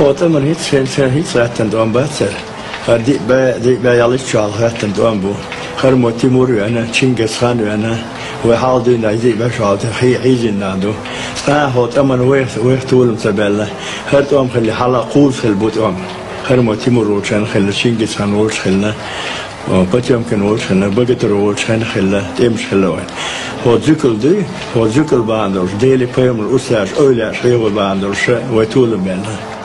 خود أمر هيت سين سين هيت ساعتن دوام باتر دي با دي با يالك شال هاتن دوام بو خرمو تيمور وأنا تشينجس خان وأنا وحاضي نايزي بشعال تخي عيزي نادو ساهوت أمر ويخ ويخ تولم سبالة هرت أم خلي حلا قوز خل بوت أم خرمو تيمور روشان خل تشينجس خان روش خلنا بات يمكن وش خلنا بقت روش خان خلا تمش خلا وين هو ذكر دي هو ذكر باندرش ديلي بيم الأساش أولاش غير باندرش وتولم بينا